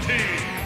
Team